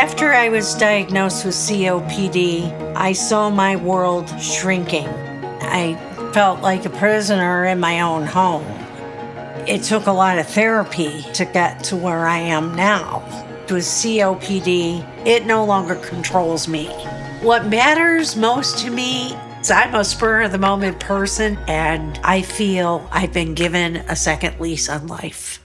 After I was diagnosed with COPD, I saw my world shrinking. I felt like a prisoner in my own home. It took a lot of therapy to get to where I am now. With COPD, it no longer controls me. What matters most to me is I'm a spur of the moment person, and I feel I've been given a second lease on life.